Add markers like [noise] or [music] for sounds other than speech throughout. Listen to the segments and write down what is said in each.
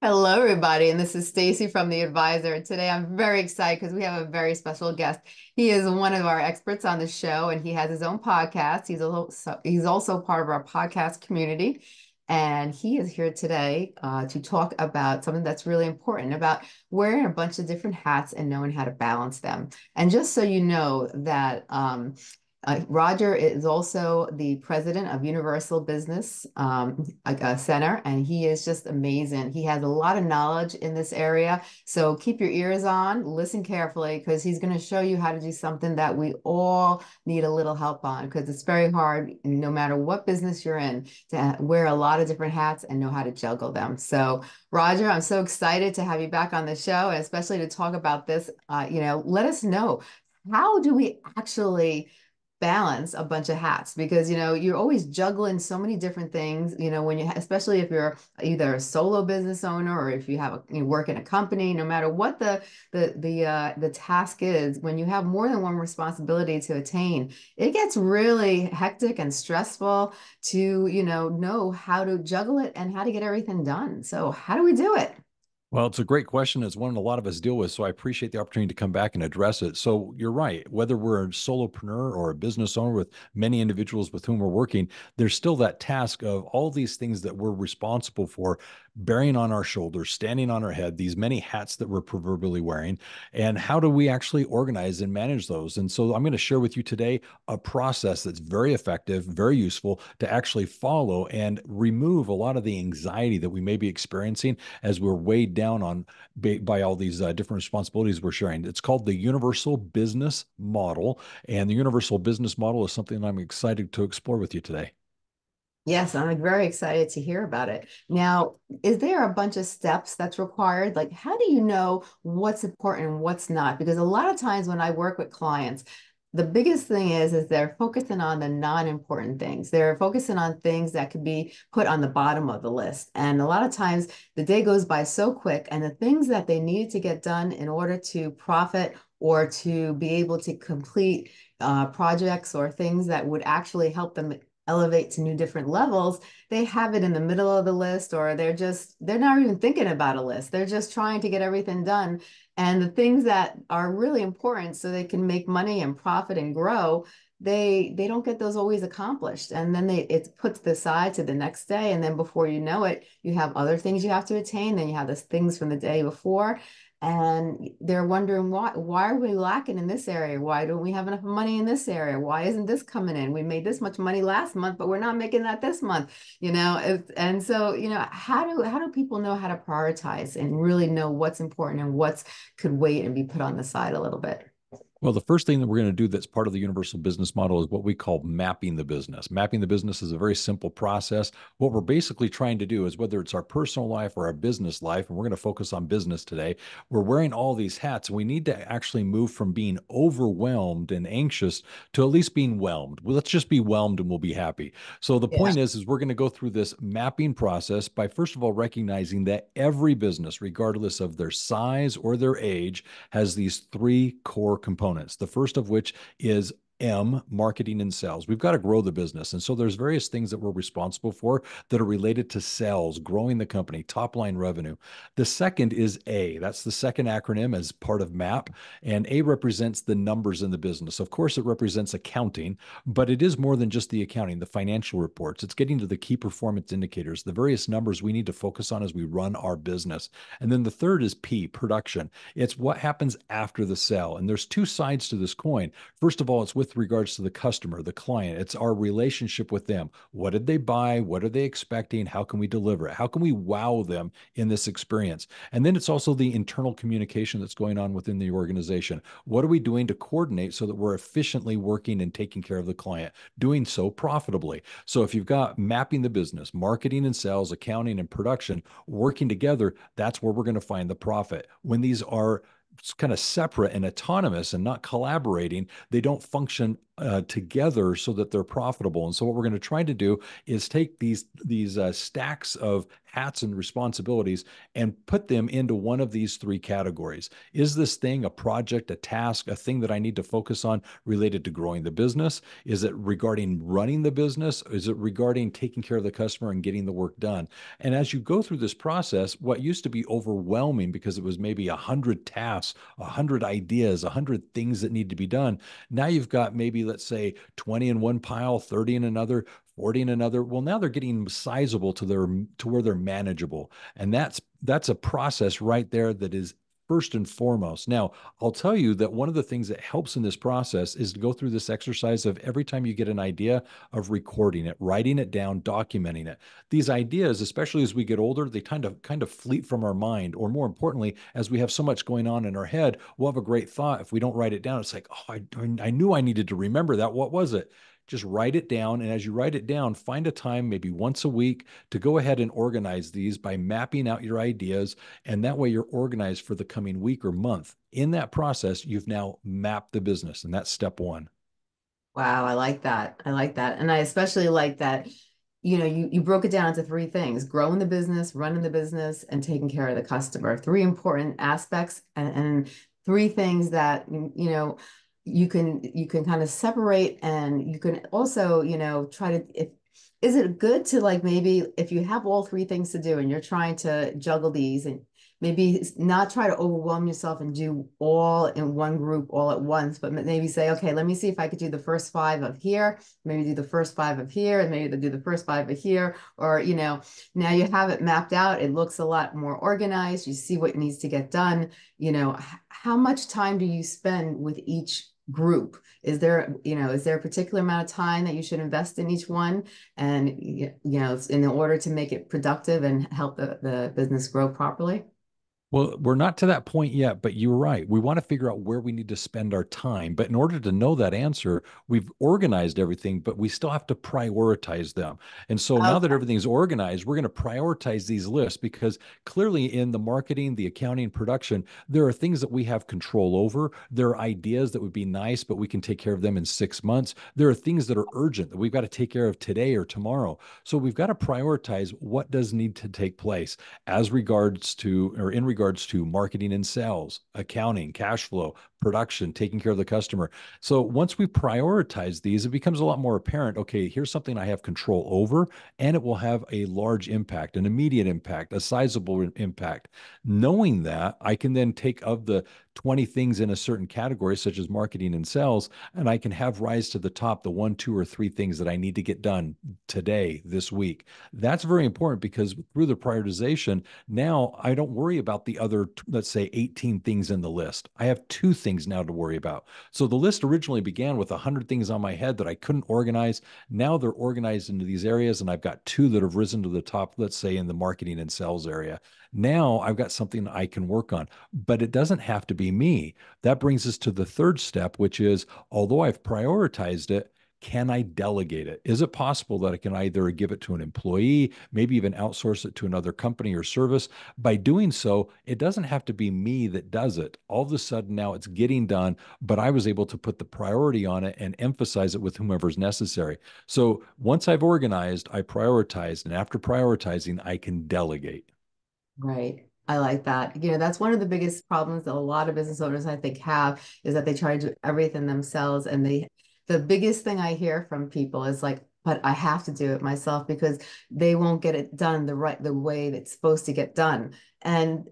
Hello, everybody, and this is Stacey from The Advisor. Today, I'm very excited because we have a very special guest. He is one of our experts on the show, and he has his own podcast. He's also he's also part of our podcast community, and he is here today uh, to talk about something that's really important about wearing a bunch of different hats and knowing how to balance them. And just so you know that um, uh, Roger is also the president of Universal Business um, uh, Center, and he is just amazing. He has a lot of knowledge in this area. So keep your ears on, listen carefully, because he's going to show you how to do something that we all need a little help on, because it's very hard, no matter what business you're in, to wear a lot of different hats and know how to juggle them. So, Roger, I'm so excited to have you back on the show, and especially to talk about this. Uh, you know, let us know how do we actually balance a bunch of hats because you know you're always juggling so many different things you know when you especially if you're either a solo business owner or if you have a, you work in a company no matter what the the the uh the task is when you have more than one responsibility to attain it gets really hectic and stressful to you know know how to juggle it and how to get everything done. So how do we do it well, it's a great question. It's one a lot of us deal with. So I appreciate the opportunity to come back and address it. So you're right. Whether we're a solopreneur or a business owner with many individuals with whom we're working, there's still that task of all these things that we're responsible for bearing on our shoulders, standing on our head, these many hats that we're proverbially wearing. And how do we actually organize and manage those? And so I'm going to share with you today a process that's very effective, very useful to actually follow and remove a lot of the anxiety that we may be experiencing as we're weighed down on by, by all these uh, different responsibilities we're sharing. It's called the Universal Business Model. And the Universal Business Model is something I'm excited to explore with you today. Yes, I'm very excited to hear about it. Now, is there a bunch of steps that's required? Like, how do you know what's important and what's not? Because a lot of times when I work with clients, the biggest thing is is they're focusing on the non-important things. They're focusing on things that could be put on the bottom of the list. And a lot of times the day goes by so quick and the things that they needed to get done in order to profit or to be able to complete uh, projects or things that would actually help them elevate to new different levels they have it in the middle of the list or they're just they're not even thinking about a list. They're just trying to get everything done. And the things that are really important so they can make money and profit and grow they they don't get those always accomplished. And then they it puts the side to the next day. And then before you know it you have other things you have to attain. Then you have the things from the day before and they're wondering why why are we lacking in this area? Why don't we have enough money in this area? Why isn't this coming in? We made this much money last month but we're not making that this month you know and so you know how do how do people know how to prioritize and really know what's important and what's could wait and be put on the side a little bit well, the first thing that we're going to do that's part of the universal business model is what we call mapping the business. Mapping the business is a very simple process. What we're basically trying to do is whether it's our personal life or our business life, and we're going to focus on business today, we're wearing all these hats. And we need to actually move from being overwhelmed and anxious to at least being whelmed. Well, let's just be whelmed and we'll be happy. So the yeah. point is, is we're going to go through this mapping process by first of all recognizing that every business, regardless of their size or their age, has these three core components components. The first of which is M, marketing and sales. We've got to grow the business. And so there's various things that we're responsible for that are related to sales, growing the company, top line revenue. The second is A. That's the second acronym as part of MAP. And A represents the numbers in the business. Of course, it represents accounting, but it is more than just the accounting, the financial reports. It's getting to the key performance indicators, the various numbers we need to focus on as we run our business. And then the third is P, production. It's what happens after the sale. And there's two sides to this coin. First of all, it's with with regards to the customer, the client. It's our relationship with them. What did they buy? What are they expecting? How can we deliver it? How can we wow them in this experience? And then it's also the internal communication that's going on within the organization. What are we doing to coordinate so that we're efficiently working and taking care of the client, doing so profitably? So if you've got mapping the business, marketing and sales, accounting and production working together, that's where we're going to find the profit. When these are kind of separate and autonomous and not collaborating, they don't function uh, together so that they're profitable. And so what we're going to try to do is take these these uh, stacks of hats and responsibilities and put them into one of these three categories. Is this thing a project, a task, a thing that I need to focus on related to growing the business? Is it regarding running the business? Is it regarding taking care of the customer and getting the work done? And as you go through this process, what used to be overwhelming because it was maybe a hundred tasks, a hundred ideas, a hundred things that need to be done. Now you've got maybe let's say 20 in one pile, 30 in another, 40 in another. Well, now they're getting sizable to their to where they're manageable. And that's that's a process right there that is first and foremost. Now, I'll tell you that one of the things that helps in this process is to go through this exercise of every time you get an idea of recording it, writing it down, documenting it. These ideas, especially as we get older, they kind of kind of fleet from our mind, or more importantly, as we have so much going on in our head, we'll have a great thought. If we don't write it down, it's like, oh, I, I knew I needed to remember that. What was it? Just write it down. And as you write it down, find a time, maybe once a week, to go ahead and organize these by mapping out your ideas. And that way you're organized for the coming week or month. In that process, you've now mapped the business. And that's step one. Wow, I like that. I like that. And I especially like that you know you you broke it down into three things growing the business running the business and taking care of the customer three important aspects and, and three things that you know you can you can kind of separate and you can also you know try to if is it good to like maybe if you have all three things to do and you're trying to juggle these and maybe not try to overwhelm yourself and do all in one group all at once, but maybe say, okay, let me see if I could do the first five of here, maybe do the first five of here, and maybe do the first five of here, or, you know, now you have it mapped out. It looks a lot more organized. You see what needs to get done. You know, how much time do you spend with each group? Is there you know is there a particular amount of time that you should invest in each one? And you know in order to make it productive and help the, the business grow properly well, we're not to that point yet, but you're right. We want to figure out where we need to spend our time. But in order to know that answer, we've organized everything, but we still have to prioritize them. And so okay. now that everything's organized, we're going to prioritize these lists because clearly in the marketing, the accounting, production, there are things that we have control over. There are ideas that would be nice, but we can take care of them in six months. There are things that are urgent that we've got to take care of today or tomorrow. So we've got to prioritize what does need to take place as regards to, or in regards regards to marketing and sales, accounting, cash flow, production, taking care of the customer. So once we prioritize these, it becomes a lot more apparent okay, here's something I have control over, and it will have a large impact, an immediate impact, a sizable impact. Knowing that, I can then take of the 20 things in a certain category, such as marketing and sales, and I can have rise to the top the one, two, or three things that I need to get done today, this week. That's very important because through the prioritization, now I don't worry about the other, let's say, 18 things in the list. I have two things now to worry about. So the list originally began with 100 things on my head that I couldn't organize. Now they're organized into these areas, and I've got two that have risen to the top, let's say, in the marketing and sales area. Now I've got something I can work on, but it doesn't have to be me. That brings us to the third step, which is although I've prioritized it, can I delegate it? Is it possible that I can either give it to an employee, maybe even outsource it to another company or service? By doing so, it doesn't have to be me that does it. All of a sudden, now it's getting done, but I was able to put the priority on it and emphasize it with whomever's necessary. So once I've organized, I prioritized, and after prioritizing, I can delegate. Right. I like that. You know, that's one of the biggest problems that a lot of business owners I think have is that they try to do everything themselves. And they, the biggest thing I hear from people is like, but I have to do it myself because they won't get it done the right, the way it's supposed to get done. And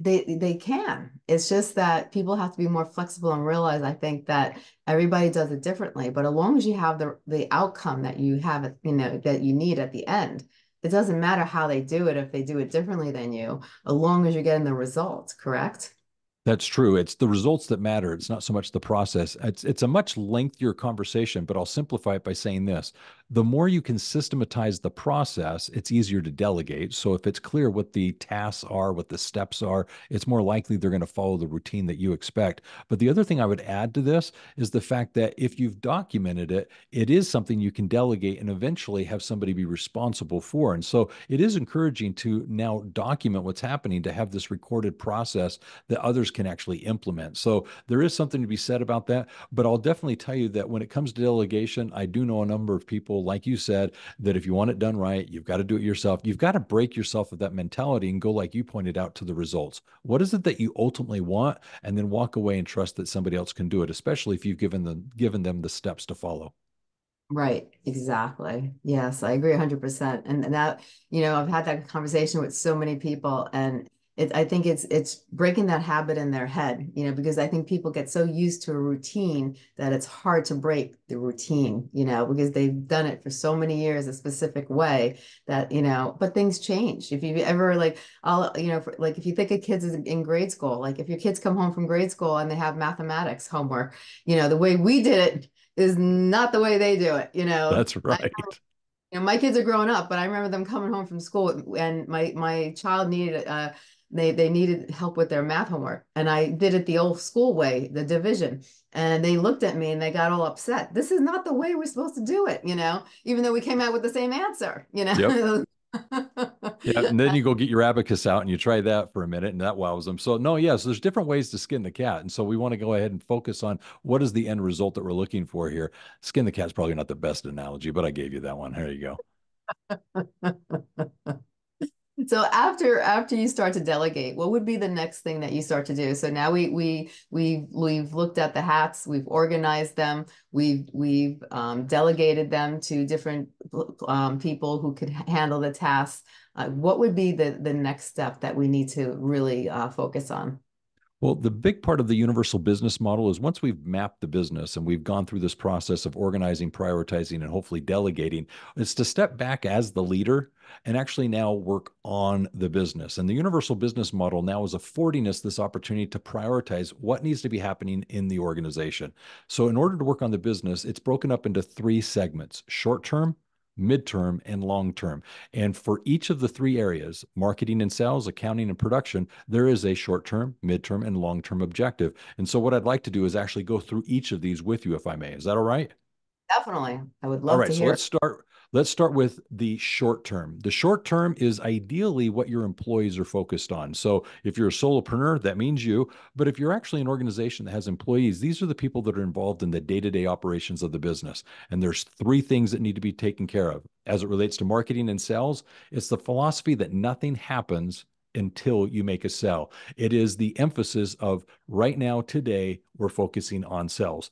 they they can. It's just that people have to be more flexible and realize, I think that everybody does it differently. But as long as you have the the outcome that you have, you know, that you need at the end, it doesn't matter how they do it if they do it differently than you, as long as you're getting the results, correct? That's true. It's the results that matter. It's not so much the process. It's it's a much lengthier conversation, but I'll simplify it by saying this. The more you can systematize the process, it's easier to delegate. So if it's clear what the tasks are, what the steps are, it's more likely they're going to follow the routine that you expect. But the other thing I would add to this is the fact that if you've documented it, it is something you can delegate and eventually have somebody be responsible for. And so it is encouraging to now document what's happening to have this recorded process that others can actually implement. So there is something to be said about that. But I'll definitely tell you that when it comes to delegation, I do know a number of people, like you said, that if you want it done right, you've got to do it yourself. You've got to break yourself of that mentality and go, like you pointed out, to the results. What is it that you ultimately want? And then walk away and trust that somebody else can do it, especially if you've given them given them the steps to follow. Right, exactly. Yes, I agree 100%. And, and that, you know, I've had that conversation with so many people and it, I think it's it's breaking that habit in their head, you know, because I think people get so used to a routine that it's hard to break the routine, you know, because they've done it for so many years a specific way that, you know, but things change. If you ever like, I'll, you know, for, like if you think of kids in grade school, like if your kids come home from grade school and they have mathematics homework, you know, the way we did it is not the way they do it, you know. That's right. you know, my kids are growing up, but I remember them coming home from school and my my child needed uh they they needed help with their math homework and i did it the old school way the division and they looked at me and they got all upset this is not the way we're supposed to do it you know even though we came out with the same answer you know yep. [laughs] yeah, and then you go get your abacus out and you try that for a minute, and that wows them. So no, yes, yeah, so there's different ways to skin the cat, and so we want to go ahead and focus on what is the end result that we're looking for here. Skin the cat is probably not the best analogy, but I gave you that one. There you go. [laughs] so after after you start to delegate what would be the next thing that you start to do? So now we we we we've looked at the hats we've organized them we've we've um, delegated them to different um, people who could handle the tasks. Uh, what would be the the next step that we need to really uh, focus on well, the big part of the universal business model is once we've mapped the business and we've gone through this process of organizing, prioritizing, and hopefully delegating, it's to step back as the leader and actually now work on the business. And the universal business model now is affording us this opportunity to prioritize what needs to be happening in the organization. So, in order to work on the business, it's broken up into three segments short term, midterm, and long term. And for each of the three areas marketing and sales, accounting and production there is a short term, midterm, and long term objective. And so, what I'd like to do is actually go through each of these with you, if I may. Is that all right? Definitely. I would love all right, to hear. So, let's start. Let's start with the short term. The short term is ideally what your employees are focused on. So, if you're a solopreneur, that means you. But if you're actually an organization that has employees, these are the people that are involved in the day to day operations of the business. And there's three things that need to be taken care of as it relates to marketing and sales. It's the philosophy that nothing happens until you make a sell. It is the emphasis of right now, today, we're focusing on sales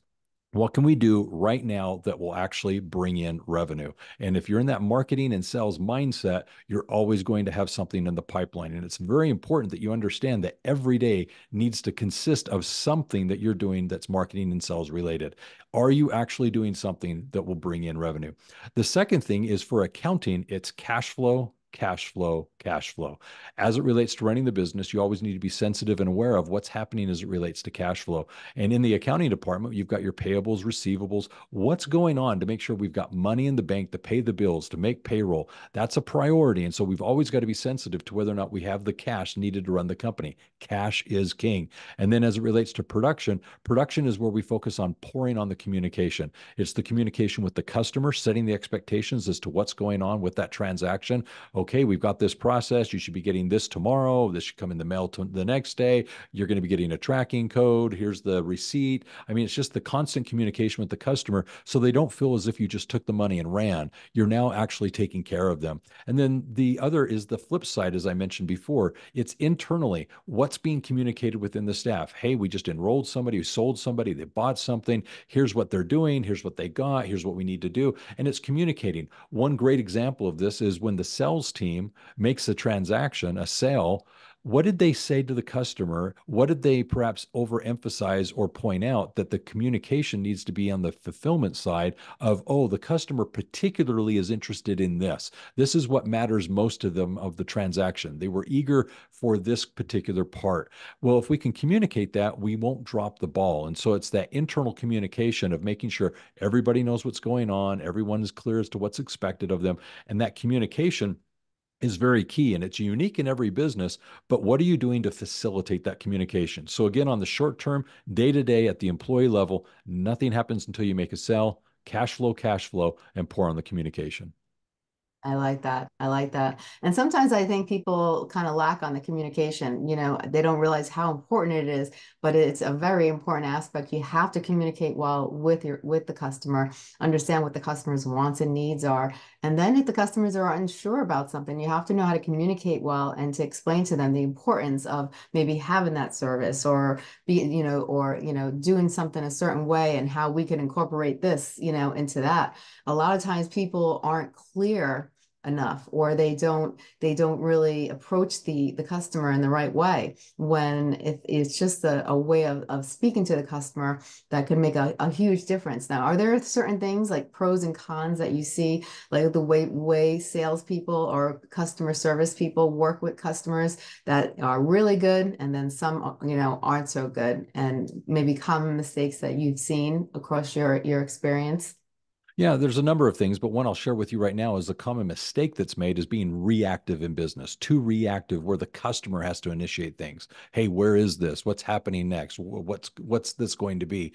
what can we do right now that will actually bring in revenue? And if you're in that marketing and sales mindset, you're always going to have something in the pipeline. And it's very important that you understand that every day needs to consist of something that you're doing that's marketing and sales related. Are you actually doing something that will bring in revenue? The second thing is for accounting, it's cash flow, cash flow, cash flow. As it relates to running the business, you always need to be sensitive and aware of what's happening as it relates to cash flow. And in the accounting department, you've got your payables, receivables, what's going on to make sure we've got money in the bank to pay the bills, to make payroll. That's a priority. And so we've always got to be sensitive to whether or not we have the cash needed to run the company. Cash is king. And then as it relates to production, production is where we focus on pouring on the communication. It's the communication with the customer, setting the expectations as to what's going on with that transaction okay, we've got this process. You should be getting this tomorrow. This should come in the mail to the next day. You're going to be getting a tracking code. Here's the receipt. I mean, it's just the constant communication with the customer so they don't feel as if you just took the money and ran. You're now actually taking care of them. And then the other is the flip side, as I mentioned before, it's internally what's being communicated within the staff. Hey, we just enrolled somebody who sold somebody, they bought something. Here's what they're doing. Here's what they got. Here's what we need to do. And it's communicating. One great example of this is when the sales team makes a transaction, a sale, what did they say to the customer? What did they perhaps overemphasize or point out that the communication needs to be on the fulfillment side of, oh, the customer particularly is interested in this. This is what matters most to them of the transaction. They were eager for this particular part. Well, if we can communicate that, we won't drop the ball. And so it's that internal communication of making sure everybody knows what's going on, everyone is clear as to what's expected of them, and that communication is very key and it's unique in every business but what are you doing to facilitate that communication so again on the short term day to day at the employee level nothing happens until you make a sale cash flow cash flow and pour on the communication I like that. I like that. And sometimes I think people kind of lack on the communication. You know, they don't realize how important it is, but it's a very important aspect. You have to communicate well with your with the customer, understand what the customer's wants and needs are. And then if the customers are unsure about something, you have to know how to communicate well and to explain to them the importance of maybe having that service or be, you know, or, you know, doing something a certain way and how we can incorporate this, you know, into that. A lot of times people aren't clear enough or they don't they don't really approach the the customer in the right way when it, it's just a, a way of, of speaking to the customer that could make a, a huge difference. Now are there certain things like pros and cons that you see? Like the way way salespeople or customer service people work with customers that are really good and then some you know aren't so good and maybe common mistakes that you've seen across your your experience yeah, there's a number of things, but one I'll share with you right now is the common mistake that's made is being reactive in business, too reactive where the customer has to initiate things. Hey, where is this? What's happening next? What's what's this going to be?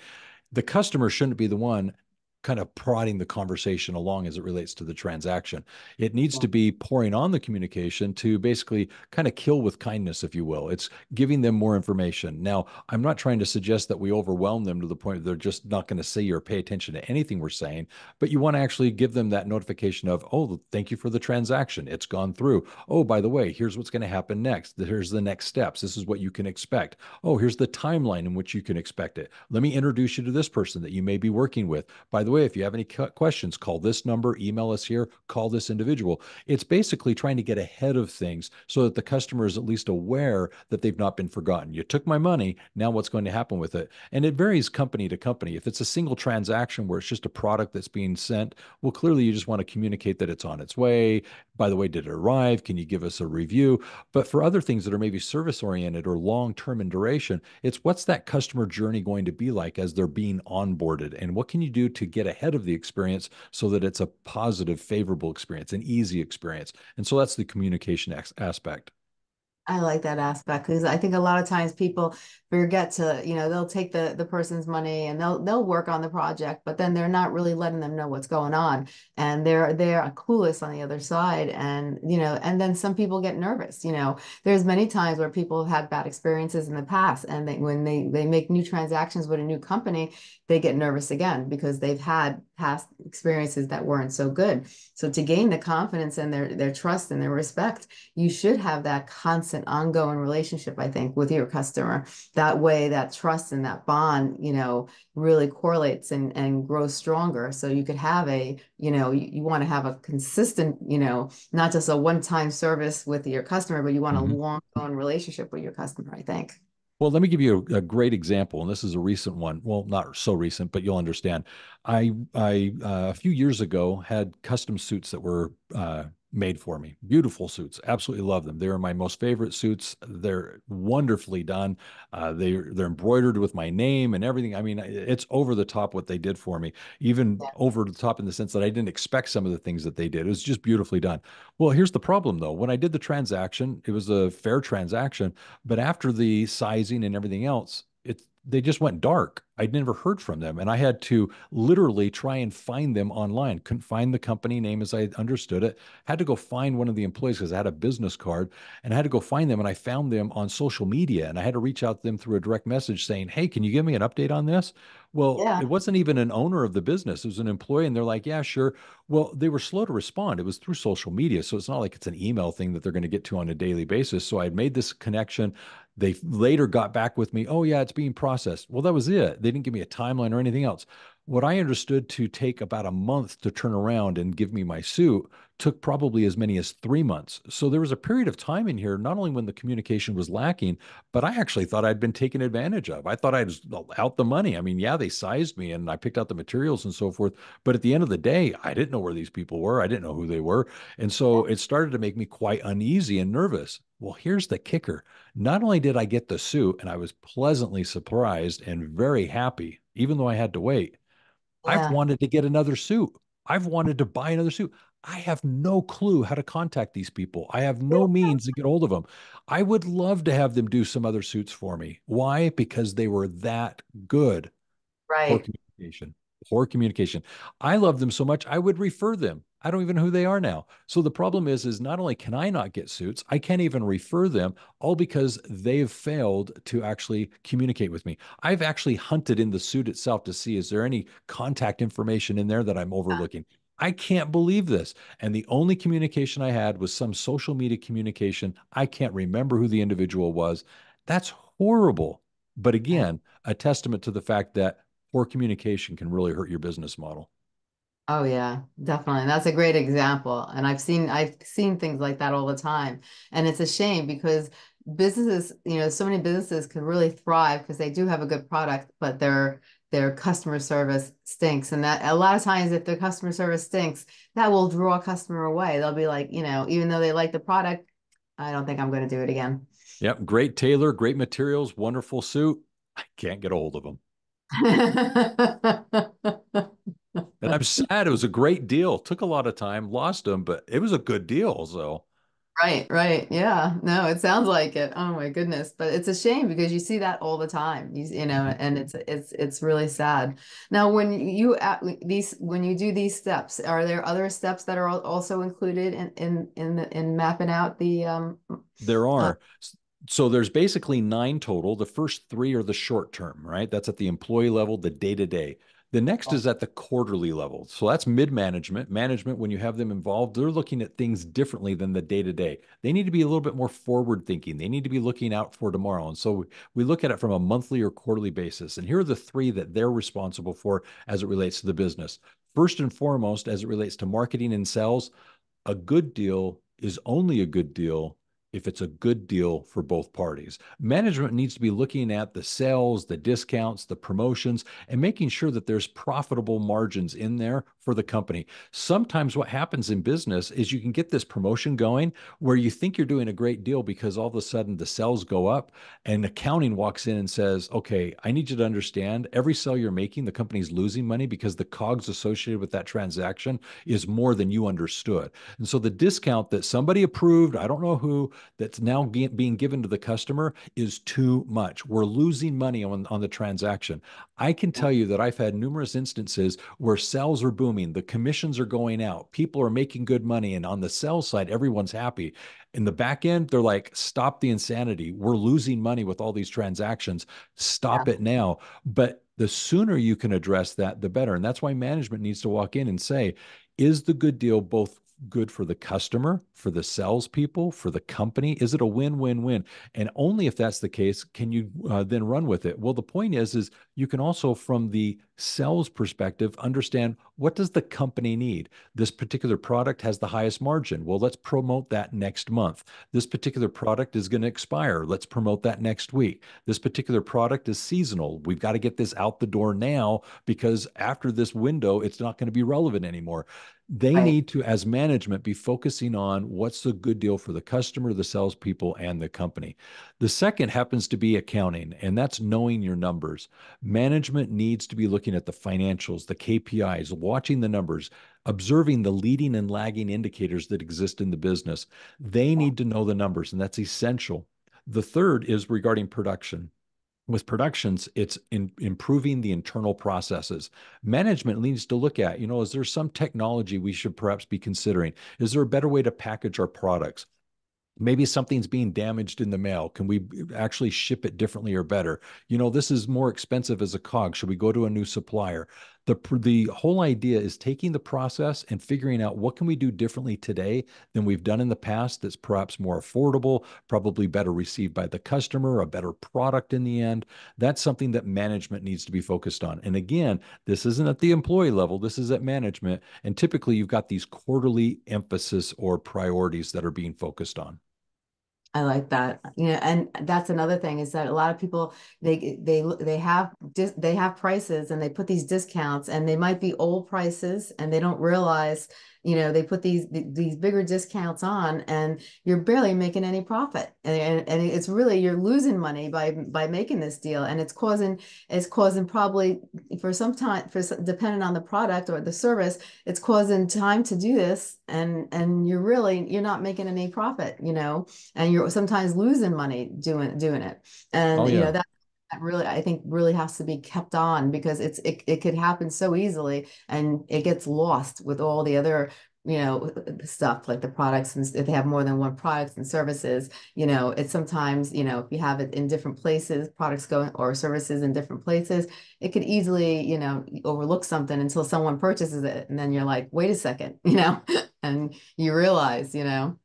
The customer shouldn't be the one kind of prodding the conversation along as it relates to the transaction. It needs to be pouring on the communication to basically kind of kill with kindness, if you will. It's giving them more information. Now, I'm not trying to suggest that we overwhelm them to the point they're just not going to see or pay attention to anything we're saying, but you want to actually give them that notification of, oh, thank you for the transaction. It's gone through. Oh, by the way, here's what's going to happen next. Here's the next steps. This is what you can expect. Oh, here's the timeline in which you can expect it. Let me introduce you to this person that you may be working with. By the way, if you have any questions, call this number, email us here, call this individual. It's basically trying to get ahead of things so that the customer is at least aware that they've not been forgotten. You took my money, now what's going to happen with it? And it varies company to company. If it's a single transaction where it's just a product that's being sent, well, clearly you just want to communicate that it's on its way. By the way, did it arrive? Can you give us a review? But for other things that are maybe service oriented or long term in duration, it's what's that customer journey going to be like as they're being onboarded? And what can you do to get ahead of the experience so that it's a positive, favorable experience, an easy experience? And so that's the communication aspect. I like that aspect because I think a lot of times people forget to, you know, they'll take the the person's money and they'll they'll work on the project, but then they're not really letting them know what's going on, and they're they're clueless on the other side, and you know, and then some people get nervous. You know, there's many times where people have had bad experiences in the past, and they when they they make new transactions with a new company, they get nervous again because they've had past experiences that weren't so good. So to gain the confidence and their their trust and their respect, you should have that constant ongoing relationship, I think, with your customer. That way that trust and that bond, you know, really correlates and, and grows stronger. So you could have a, you know, you, you want to have a consistent, you know, not just a one-time service with your customer, but you want mm-hmm. a long-term relationship with your customer, I think. Well, let me give you a, a, great example, and this is a recent one. Well, not so recent, but you'll understand. I, I uh, a few years ago had custom suits that were uh, made for me. Beautiful suits. Absolutely love them. They're my most favorite suits. They're wonderfully done. Uh, they they're embroidered with my name and everything. I mean, it's over the top what they did for me. Even yeah. over the top in the sense that I didn't expect some of the things that they did. It was just beautifully done. Well, here's the problem though. When I did the transaction, it was a fair transaction, but after the sizing and everything else, it they just went dark. I'd never heard from them. And I had to literally try and find them online. Couldn't find the company name as I understood it. Had to go find one of the employees because I had a business card and I had to go find them. And I found them on social media and I had to reach out to them through a direct message saying, Hey, can you give me an update on this? Well, yeah. it wasn't even an owner of the business. It was an employee. And they're like, Yeah, sure. Well, they were slow to respond. It was through social media. So it's not like it's an email thing that they're going to get to on a daily basis. So I had made this connection. They later got back with me. Oh, yeah, it's being processed. Well, that was it. They didn't give me a timeline or anything else. What I understood to take about a month to turn around and give me my suit took probably as many as three months. So there was a period of time in here, not only when the communication was lacking, but I actually thought I'd been taken advantage of. I thought I'd out the money. I mean, yeah, they sized me and I picked out the materials and so forth. But at the end of the day, I didn't know where these people were. I didn't know who they were. And so it started to make me quite uneasy and nervous. Well, here's the kicker. Not only did I get the suit and I was pleasantly surprised and very happy, even though I had to wait, yeah. I've wanted to get another suit. I've wanted to buy another suit. I have no clue how to contact these people. I have no means to get hold of them. I would love to have them do some other suits for me. Why? Because they were that good. Right. Poor communication. Poor communication. I love them so much, I would refer them. I don't even know who they are now. So the problem is, is not only can I not get suits, I can't even refer them, all because they've failed to actually communicate with me. I've actually hunted in the suit itself to see is there any contact information in there that I'm overlooking. I can't believe this. And the only communication I had was some social media communication. I can't remember who the individual was. That's horrible. But again, a testament to the fact that poor communication can really hurt your business model. Oh yeah, definitely. That's a great example. And I've seen I've seen things like that all the time. And it's a shame because businesses, you know, so many businesses can really thrive because they do have a good product, but they're their customer service stinks. And that a lot of times, if their customer service stinks, that will draw a customer away. They'll be like, you know, even though they like the product, I don't think I'm going to do it again. Yep. Great tailor, great materials, wonderful suit. I can't get a hold of them. And I'm [laughs] sad. It was a great deal. Took a lot of time, lost them, but it was a good deal. So Right, right. Yeah. No, it sounds like it. Oh my goodness. But it's a shame because you see that all the time. You, you know, and it's it's it's really sad. Now, when you at these when you do these steps, are there other steps that are also included in in in, in mapping out the um There uh, are. Uh, so there's basically nine total. The first three are the short term, right? That's at the employee level, the day to day. The next oh. is at the quarterly level. So that's mid management. Management, when you have them involved, they're looking at things differently than the day to day. They need to be a little bit more forward thinking. They need to be looking out for tomorrow. And so we look at it from a monthly or quarterly basis. And here are the three that they're responsible for as it relates to the business. First and foremost, as it relates to marketing and sales, a good deal is only a good deal if it's a good deal for both parties. Management needs to be looking at the sales, the discounts, the promotions, and making sure that there's profitable margins in there for the company. Sometimes what happens in business is you can get this promotion going where you think you're doing a great deal because all of a sudden the sales go up and accounting walks in and says, okay, I need you to understand every sale you're making, the company's losing money because the COGS associated with that transaction is more than you understood. And so the discount that somebody approved, I don't know who, that's now being given to the customer is too much. We're losing money on, on the transaction. I can tell you that I've had numerous instances where sales are booming, the commissions are going out, people are making good money, and on the sales side, everyone's happy. In the back end, they're like, stop the insanity. We're losing money with all these transactions. Stop yeah. it now. But the sooner you can address that, the better. And that's why management needs to walk in and say, is the good deal both good for the customer, for the salespeople, for the company? Is it a win-win-win? And only if that's the case can you uh, then run with it. Well, the point is, is you can also, from the sales perspective, understand what does the company need. This particular product has the highest margin. Well, let's promote that next month. This particular product is going to expire. Let's promote that next week. This particular product is seasonal. We've got to get this out the door now because after this window, it's not going to be relevant anymore. They right. need to, as management, be focusing on what's a good deal for the customer, the salespeople, and the company. The second happens to be accounting, and that's knowing your numbers. Management needs to be looking at the financials, the KPIs, watching the numbers, observing the leading and lagging indicators that exist in the business. They need to know the numbers, and that's essential. The third is regarding production with productions it's in improving the internal processes management needs to look at you know is there some technology we should perhaps be considering is there a better way to package our products maybe something's being damaged in the mail can we actually ship it differently or better you know this is more expensive as a cog should we go to a new supplier The, the whole idea is taking the process and figuring out what can we do differently today than we've done in the past that's perhaps more affordable, probably better received by the customer, a better product in the end. That's something that management needs to be focused on. And again, this isn't at the employee level, this is at management. And typically you've got these quarterly emphasis or priorities that are being focused on. I like that. You know, and that's another thing is that a lot of people they they they have they have prices and they put these discounts and they might be old prices and they don't realize you know they put these these bigger discounts on and you're barely making any profit. And, and it's really you're losing money by by making this deal. And it's causing it's causing probably for some time for depending on the product or the service it's causing time to do this. And and you're really you're not making any profit you know and you're sometimes losing money doing doing it. And oh, yeah. you know that that really I think really has to be kept on because it's it, it could happen so easily and it gets lost with all the other you know stuff like the products and if they have more than one products and services you know it's sometimes you know if you have it in different places products going or services in different places it could easily you know overlook something until someone purchases it and then you're like wait a second [laughs] you know and you realize you know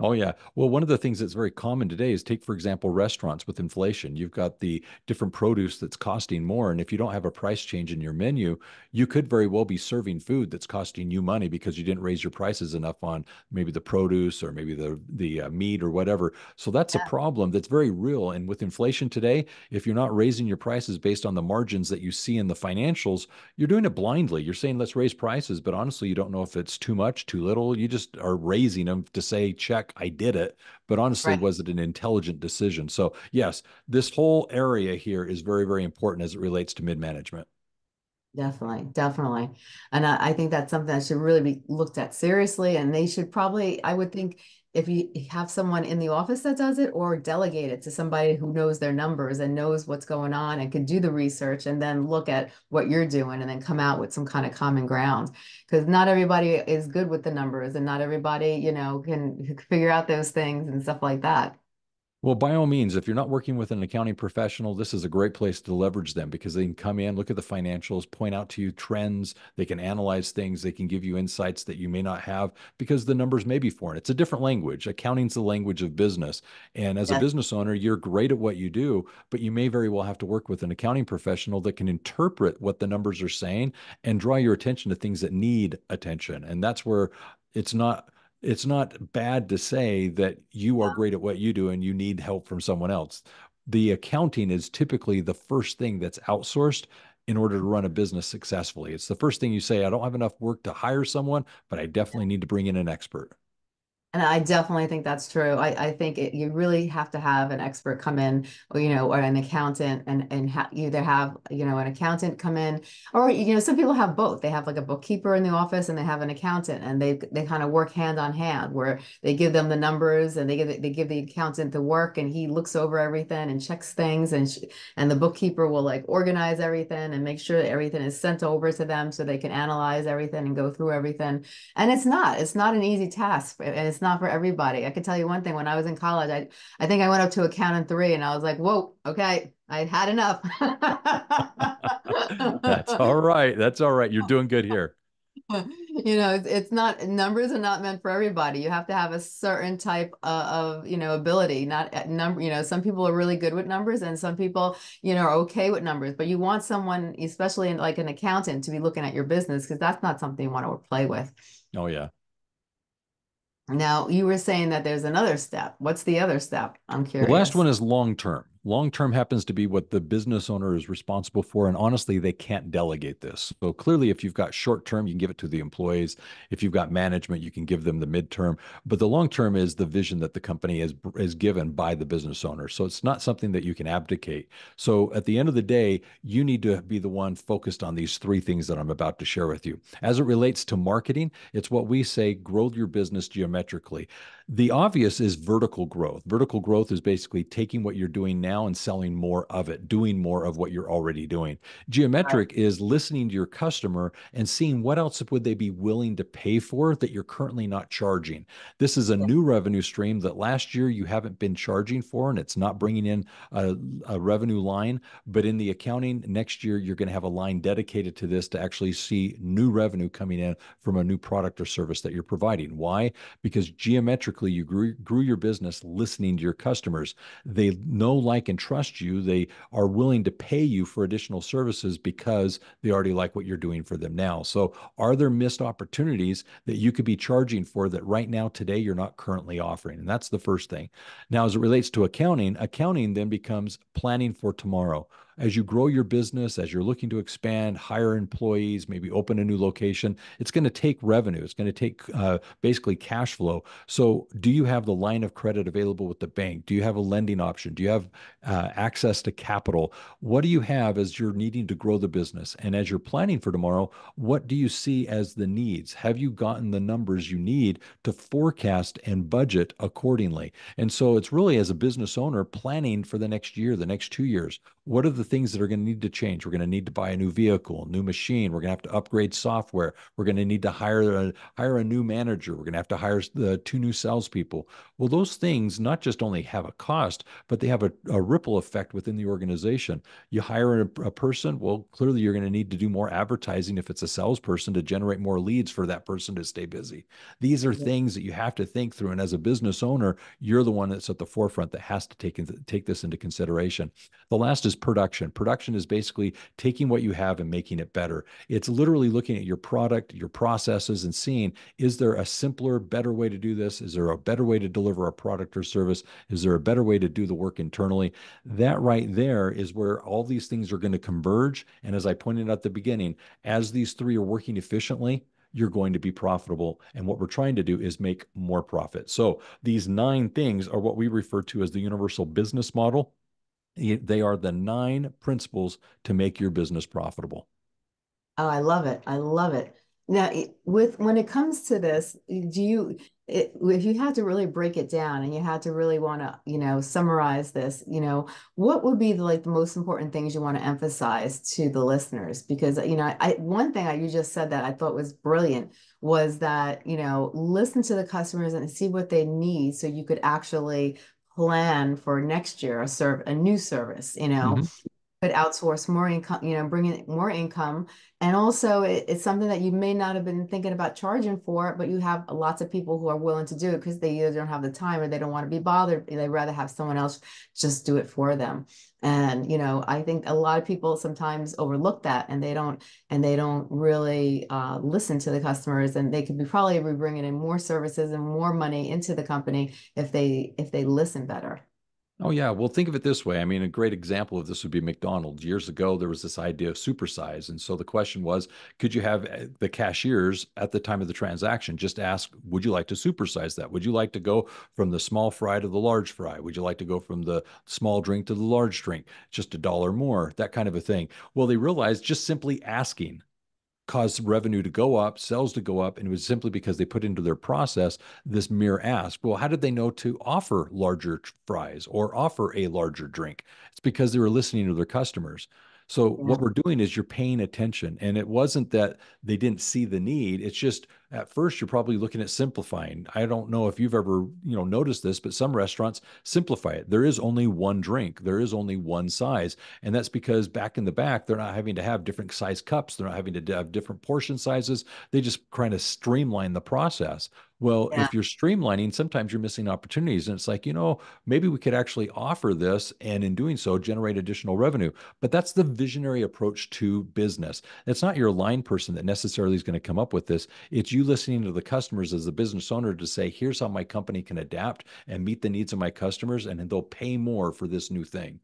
Oh, yeah. Well, one of the things that's very common today is take, for example, restaurants with inflation. You've got the different produce that's costing more. And if you don't have a price change in your menu, you could very well be serving food that's costing you money because you didn't raise your prices enough on maybe the produce or maybe the, the uh, meat or whatever. So that's yeah. a problem that's very real. And with inflation today, if you're not raising your prices based on the margins that you see in the financials, you're doing it blindly. You're saying, let's raise prices. But honestly, you don't know if it's too much, too little. You just are raising them to say, check I did it. But honestly, right. was it an intelligent decision? So, yes, this whole area here is very, very important as it relates to mid management. Definitely, definitely. And I, I, think that's something that should really be looked at seriously. And they should probably, I would think, if you have someone in the office that does it or delegate it to somebody who knows their numbers and knows what's going on and can do the research and then look at what you're doing and then come out with some kind of common ground. Because not everybody is good with the numbers and not everybody you know can figure out those things and stuff like that well, by all means, if you're not working with an accounting professional, this is a great place to leverage them because they can come in, look at the financials, point out to you trends. They can analyze things. They can give you insights that you may not have because the numbers may be foreign. It's a different language. Accounting's the language of business. And as yes. a business owner, you're great at what you do, but you may very well have to work with an accounting professional that can interpret what the numbers are saying and draw your attention to things that need attention. And that's where it's not it's not bad to say that you are great at what you do and you need help from someone else. The accounting is typically the first thing that's outsourced in order to run a business successfully. It's the first thing you say, I don't have enough work to hire someone, but I definitely need to bring in an expert. And I definitely think that's true. I, I think it, you really have to have an expert come in, or, you know, or an accountant, and and ha- either have you know an accountant come in, or you know, some people have both. They have like a bookkeeper in the office, and they have an accountant, and they they kind of work hand on hand, where they give them the numbers, and they give they give the accountant the work, and he looks over everything and checks things, and sh- and the bookkeeper will like organize everything and make sure that everything is sent over to them so they can analyze everything and go through everything. And it's not it's not an easy task, and it's not for everybody. I could tell you one thing. When I was in college, I I think I went up to accountant three, and I was like, "Whoa, okay, I had enough." [laughs] That's all right. That's all right. You're doing good here. [laughs] you know, it's, it's not numbers are not meant for everybody. You have to have a certain type of, of you know ability. Not eh, number. You know, some people are really good with numbers, and some people you know are okay with numbers. But you want someone, especially in, like an accountant, to be looking at your business because that's not something you want to play with. Oh yeah, now, you were saying that there's another step. What's the other step? I'm curious. The last one is long term. Long term happens to be what the business owner is responsible for. And honestly, they can't delegate this. So clearly, if you've got short term, you can give it to the employees. If you've got management, you can give them the midterm. But the long term is the vision that the company is, is given by the business owner. So it's not something that you can abdicate. So at the end of the day, you need to be the one focused on these three things that I'm about to share with you. As it relates to marketing, it's what we say grow your business geometrically The obvious is vertical growth. Vertical growth is basically taking what you're doing now and selling more of it, doing more of what you're already doing. Geometric right. is listening to your customer and seeing what else would they be willing to pay for that you're currently not charging. This is a yeah. new revenue stream that last year you haven't been charging for, and it's not bringing in a, a revenue line. But in the accounting next year, you're going to have a line dedicated to this to actually see new revenue coming in from a new product or service that you're providing. Why? Because geometric you grew, grew your business listening to your customers. They know, like, and trust you. They are willing to pay you for additional services because they already like what you're doing for them now. So, are there missed opportunities that you could be charging for that right now, today, you're not currently offering? And that's the first thing. Now, as it relates to accounting, accounting then becomes planning for tomorrow as you grow your business, as you're looking to expand, hire employees, maybe open a new location, it's going to take revenue. It's going to take uh, basically cash flow. So, do you have the line of credit available with the bank? Do you have a lending option? Do you have uh, access to capital? What do you have as you're needing to grow the business? And as you're planning for tomorrow, what do you see as the needs? Have you gotten the numbers you need to forecast and budget accordingly? And so, it's really as a business owner planning for the next year, the next two years. What are the things that are going to need to change? We're going to need to buy a new vehicle, a new machine. We're going to have to upgrade software. We're going to need to hire a hire a new manager. We're going to have to hire the two new salespeople. Well, those things not just only have a cost, but they have a, a ripple effect within the organization. You hire a, a person, well, clearly you're going to need to do more advertising if it's a salesperson to generate more leads for that person to stay busy. These are yeah. things that you have to think through. And as a business owner, you're the one that's at the forefront that has to take take this into consideration. The last is production. Production is basically taking what you have and making it better. It's literally looking at your product, your processes, and seeing is there a simpler, better way to do this? Is there a better way to deliver a product or service? Is there a better way to do the work internally? That right there is where all these things are going to converge. And as I pointed out at the beginning, as these three are working efficiently, you're going to be profitable. And what we're trying to do is make more profit. So these nine things are what we refer to as the universal business model. They are the nine principles to make your business profitable. Oh, I love it. I love it. Now, with when it comes to this, do you it, if you had to really break it down and you had to really want to, you know, summarize this, you know, what would be the, like the most important things you want to emphasize to the listeners? Because, you know, I one thing I you just said that I thought was brilliant was that, you know, listen to the customers and see what they need so you could actually plan for next year a serve a new service you know? Mm-hmm. but outsource more income you know bring in more income. And also it, it's something that you may not have been thinking about charging for but you have lots of people who are willing to do it because they either don't have the time or they don't want to be bothered. They rather have someone else just do it for them and you know i think a lot of people sometimes overlook that and they don't and they don't really uh, listen to the customers. And they could be probably be bringing in more services and more money into the company if they if they listen better Oh, yeah. Well, think of it this way. I mean, a great example of this would be McDonald's. Years ago, there was this idea of supersize. And so the question was could you have eh, the cashiers at the time of the transaction just ask, would you like to supersize that? Would you like to go from the small fry to the large fry? Would you like to go from the small drink to the large drink? Just a dollar more, that kind of a thing. Well, they realized just simply asking caused revenue to go up, sales to go up, and it was simply because they put into their process this mere ask. Well, how did they know to offer larger fries or offer a larger drink? It's because they were listening to their customers. So what mm-hmm. we're doing is you're paying attention. And it wasn't that they didn't see the need. It's just at first you're probably looking at simplifying. I don't know if you've ever, you know, noticed this, but some restaurants simplify it. There is only one drink. There is only one size. And that's because back in the back, they're not having to have different size cups. They're not having to have different portion sizes. They just kind of streamline the process. Well, yeah. if you're streamlining, sometimes you're missing opportunities. And it's like, you know, maybe we could actually offer this and in doing so, generate additional revenue. But that's the visionary approach to business. It's not your line person that necessarily is going to come up with this. It's you listening to the customers as a business owner to say, here's how my company can adapt and meet the needs of my customers, and they'll pay more for this new thing.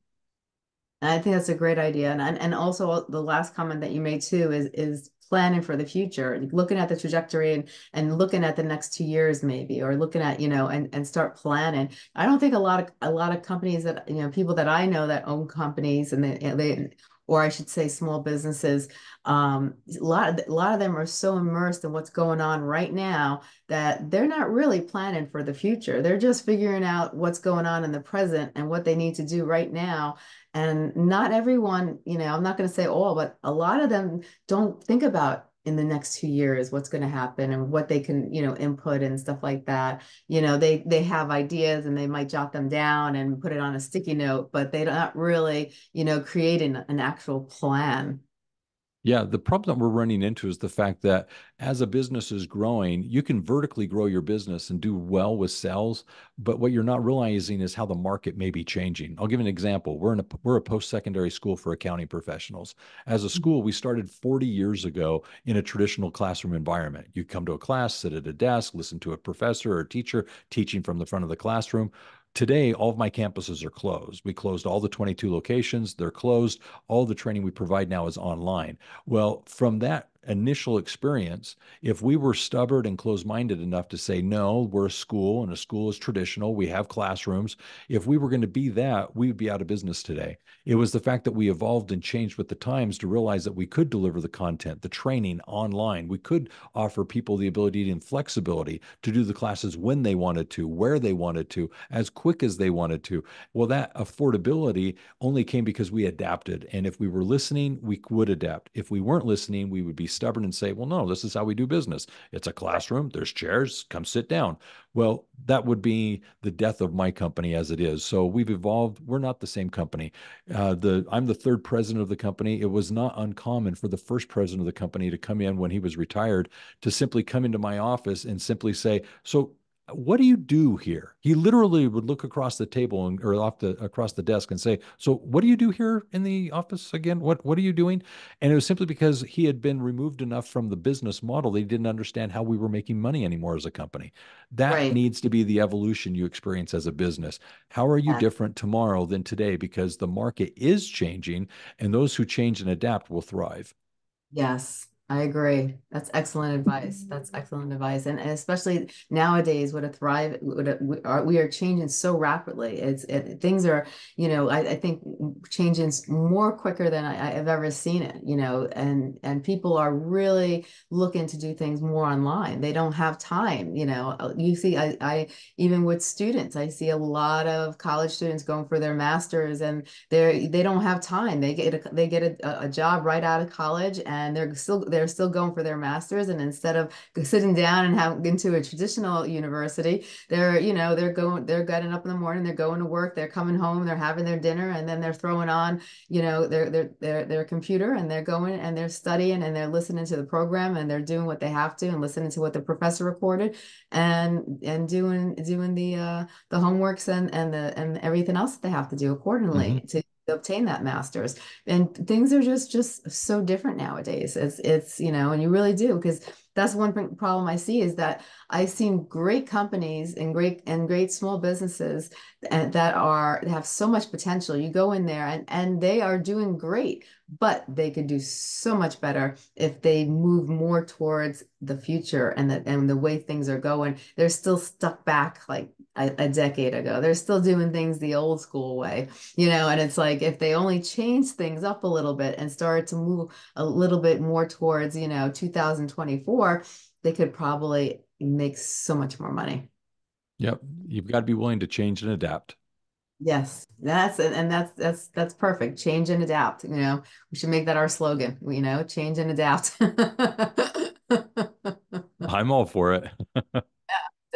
I think that's a great idea. And, and also uh, the last comment that you made too is is planning for the future, looking at the trajectory and, and looking at the next two years maybe, or looking at, you know, and, and start planning. I don't think a lot of, a lot of companies that, you know, people that I know that own companies and they, they or I should say small businesses, um, a lot of, a lot of them are so immersed in what's going on right now that they're not really planning for the future. They're just figuring out what's going on in the present and what they need to do right now. And not everyone, you know, I'm not going to say all, but a lot of them don't think about in the next two years what's going to happen and what they can you know input and stuff like that. You know they they have ideas and they might jot them down and put it on a sticky note but they're not really you know creating an actual plan yeah, the problem that we're running into is the fact that as a business is growing, you can vertically grow your business and do well with sales, but what you're not realizing is how the market may be changing. I'll give an example. We're in a we're a post-secondary school for accounting professionals. As a mm-hmm. school, we started 40 years ago in a traditional classroom environment. You come to a class, sit at a desk, listen to a professor or a teacher teaching from the front of the classroom. Today, all of my campuses are closed. We closed all the 22 locations, they're closed. All the training we provide now is online. Well, from that initial experience, if we were stubborn and closed minded enough to say, no, we're a school and a school is traditional, we have classrooms, if we were going to be that, we would be out of business today. It was the fact that we evolved and changed with the times to realize that we could deliver the content, the training online. We could offer people the ability and flexibility to do the classes when they wanted to, where they wanted to, as quick as they wanted to. Well, that affordability only came because we adapted. And if we were listening, we would adapt. If we weren't listening, we would be stubborn and say, well, no, this is how we do business. It's a classroom, there's chairs, come sit down. Well, that would be the death of my company as it is. So we've evolved. We're not the same company. Uh, the I'm the third president of the company. It was not uncommon for the first president of the company to come in when he was retired to simply come into my office and simply say, "So what do you do here? He literally would look across the table and, or off the across the desk and say, "So, what do you do here in the office again? What what are you doing?" And it was simply because he had been removed enough from the business model that he didn't understand how we were making money anymore as a company. That right. needs to be the evolution you experience as a business. How are you yeah. different tomorrow than today? Because the market is changing, and those who change and adapt will thrive. Yes, I agree. That's excellent advice. That's excellent advice, and, especially nowadays, what a thrive, what a, we are we are changing so rapidly. It's it, things are, you know, I, I think changing more quicker than I, have ever seen it. You know, and and people are really looking to do things more online. They don't have time. You know, uh, you see, I, I even with students, I see a lot of college students going for their masters, and they're they don't have time. They get a, they get a, a job right out of college, and they're still they're they're still going for their masters and instead of sitting down and having into a traditional university they're you know they're going they're getting up in the morning they're going to work they're coming home they're having their dinner and then they're throwing on you know their their their, their computer and they're going and they're studying and they're listening to the program and they're doing what they have to and listening to what the professor recorded and and doing doing the uh the homeworks and and the and everything else that they have to do accordingly mm-hmm. to obtain that master's. And things are just just so different nowadays. It's it's you know and you really do because that's one problem i see is that i've seen great companies and great and great small businesses that are have so much potential. You go in there and and they are doing great but they could do so much better if they move more towards the future and the and the way things are going. They're still stuck back like a, a, decade ago they're still doing things the old school way you know and it's like if they only change things up a little bit and start to move a little bit more towards you know 2024 they could probably make so much more money yep you've got to be willing to change and adapt Yes, that's and that's that's that's perfect. Change and adapt. You know, we should make that our slogan. You know, change and adapt. [laughs] I'm all for it. [laughs]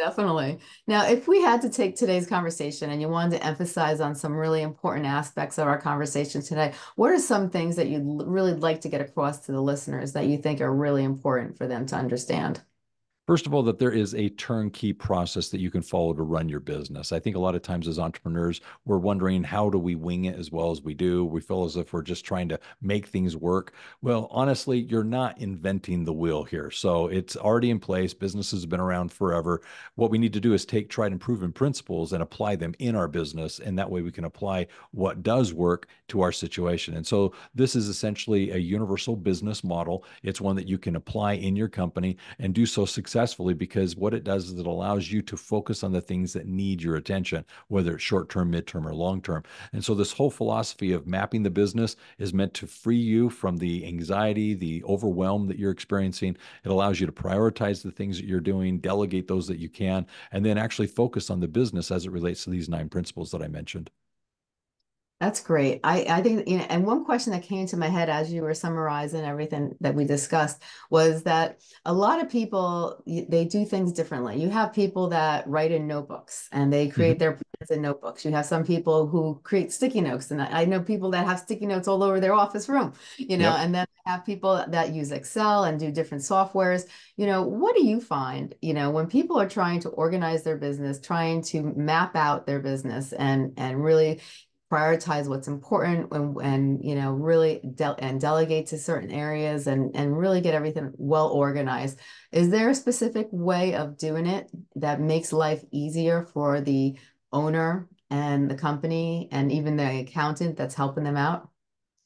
definitely. Now, if we had to take today's conversation and you wanted to emphasize on some really important aspects of our conversation today, what are some things that you'd really like to get across to the listeners that you think are really important for them to understand? First of all, that there is a turnkey process that you can follow to run your business. I think a lot of times as entrepreneurs, we're wondering how do we wing it as well as we do? We feel as if we're just trying to make things work. Well, honestly, you're not inventing the wheel here. So it's already in place. Businesses have been around forever. What we need to do is take tried and proven principles and apply them in our business. And that way we can apply what does work to our situation. And so this is essentially a universal business model. It's one that you can apply in your company and do so successfully successfully because what it does is it allows you to focus on the things that need your attention, whether it's short term, midterm, or long term. And so, this whole philosophy of mapping the business is meant to free you from the anxiety, the overwhelm that you're experiencing. It allows you to prioritize the things that you're doing, delegate those that you can, and then actually focus on the business as it relates to these nine principles that I mentioned. That's great. I, I think, you know, and one question that came to my head as you were summarizing everything that we discussed was that a lot of people, they do things differently. You have people that write in notebooks and they create mm-hmm. their plans in notebooks. You have some people who create sticky notes. And I know people that have sticky notes all over their office room, you know, yep. and then have people that use Excel and do different softwares. You know, what do you find, you know, when people are trying to organize their business, trying to map out their business and, and really prioritize what's important and, and you know really de- and delegate to certain areas and and really get everything well organized is there a specific way of doing it that makes life easier for the owner and the company and even the accountant that's helping them out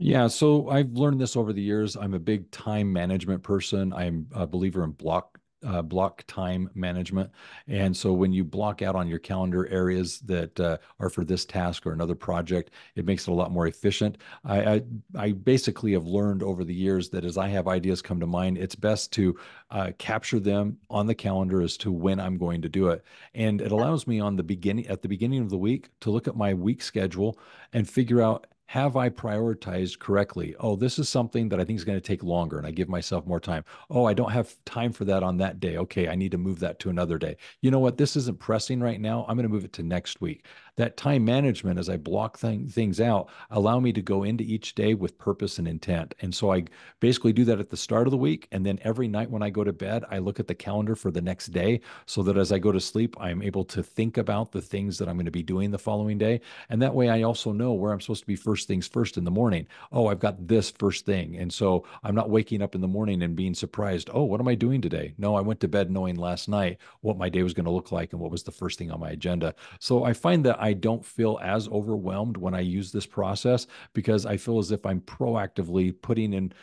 yeah, so I've learned this over the years. I'm a big time management person. I'm a believer in block uh, block time management. And so when you block out on your calendar areas that uh, are for this task or another project, it makes it a lot more efficient. I, I, I basically have learned over the years that as I have ideas come to mind, it's best to uh, capture them on the calendar as to when I'm going to do it. And it allows me on the beginning at the beginning of the week to look at my week schedule and figure out have I prioritized correctly? Oh, this is something that I think is going to take longer and I give myself more time. Oh, I don't have time for that on that day. Okay, I need to move that to another day. You know what? This isn't pressing right now. I'm going to move it to next week that time management as I block th- things out allow me to go into each day with purpose and intent. And so I basically do that at the start of the week. And then every night when I go to bed, I look at the calendar for the next day so that as I go to sleep, I'm able to think about the things that I'm going to be doing the following day. And that way I also know where I'm supposed to be first things first in the morning. Oh, I've got this first thing. And so I'm not waking up in the morning and being surprised. Oh, what am I doing today? No, I went to bed knowing last night what my day was going to look like and what was the first thing on my agenda. So I find that I I don't feel as overwhelmed when I use this process because I feel as if I'm proactively putting in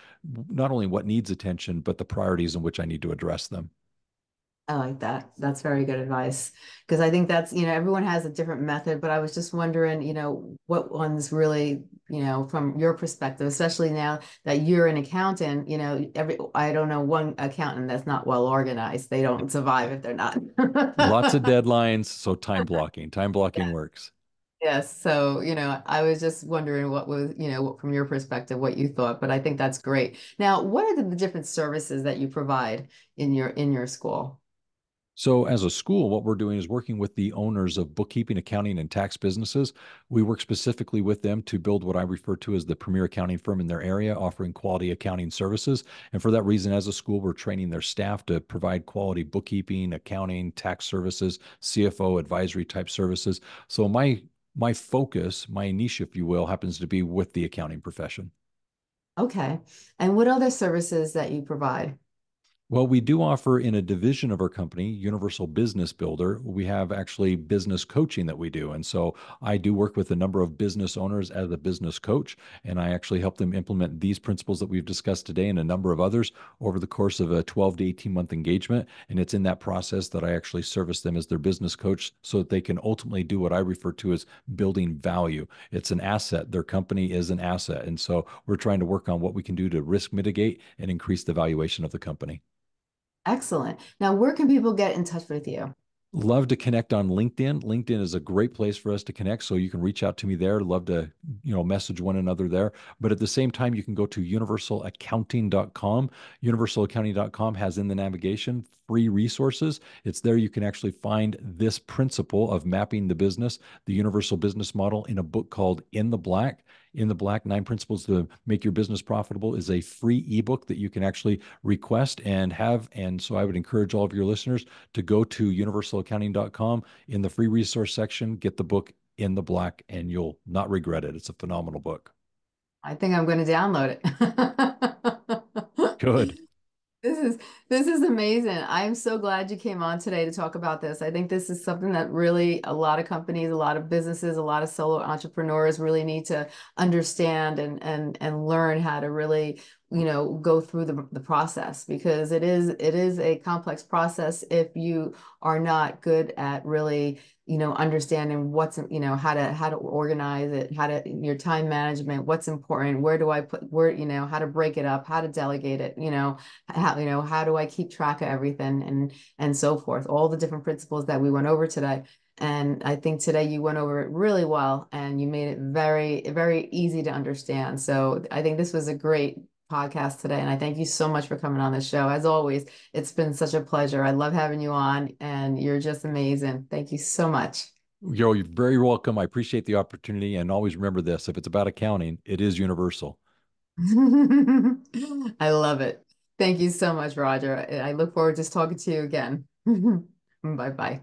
not only what needs attention, but the priorities in which I need to address them. I like that. That's very good advice because I think that's, you know, everyone has a different method, but I was just wondering, you know, what ones really, you know, from your perspective, especially now that you're an accountant, you know, every I don't know one accountant that's not well organized. They don't survive if they're not. Lots of [laughs] deadlines, so time blocking. Time blocking yeah. works. Yes. So, you know, I was just wondering what was, you know, from your perspective, what you thought, but I think that's great. Now, what are the different services that you provide in your in your school? So, as a school, what we're doing is working with the owners of bookkeeping, accounting, and tax businesses. We work specifically with them to build what I refer to as the premier accounting firm in their area, offering quality accounting services. And for that reason, as a school, we're training their staff to provide quality bookkeeping, accounting, tax services, CFO advisory type services. So, my my focus, my niche, if you will, happens to be with the accounting profession. Okay. And what other services that you provide? Well, we do offer in a division of our company, Universal Business Builder, we have actually business coaching that we do. And so I do work with a number of business owners as a business coach, and I actually help them implement these principles that we've discussed today and a number of others over the course of a 12 to 18 month engagement. And it's in that process that I actually service them as their business coach so that they can ultimately do what I refer to as building value. It's an asset. Their company is an asset. And so we're trying to work on what we can do to risk mitigate and increase the valuation of the company. Excellent. Now, where can people get in touch with you? Love to connect on LinkedIn. LinkedIn is a great place for us to connect. So you can reach out to me there. Love to, you know, message one another there. But at the same time, you can go to universalaccounting.com. Universalaccounting.com has in the navigation free resources. It's there you can actually find this principle of mapping the business, the universal business model in a book called In the Black in the Black Nine Principles to Make Your Business Profitable is a free ebook that you can actually request and have. And so I would encourage all of your listeners to go to universalaccounting.com in the free resource section, get the book in the Black, and you'll not regret it. It's a phenomenal book. I think I'm going to download it. [laughs] Good. This is this is amazing. I'm so glad you came on today to talk about this. I think this is something that really a lot of companies, a lot of businesses, a lot of solo entrepreneurs really need to understand and and and learn how to really you know go through the, the process because it is it is a complex process if you are not good at really you know understanding what's you know how to how to organize it how to your time management what's important where do i put where you know how to break it up how to delegate it you know how you know how do i keep track of everything and and so forth all the different principles that we went over today and I think today you went over it really well and you made it very, very easy to understand. So I think this was a great podcast today. And I thank you so much for coming on the show. As always, it's been such a pleasure. I love having you on, and you're just amazing. Thank you so much. Yo, you're very welcome. I appreciate the opportunity. And always remember this if it's about accounting, it is universal. [laughs] I love it. Thank you so much, Roger. I look forward to talking to you again. [laughs] bye bye.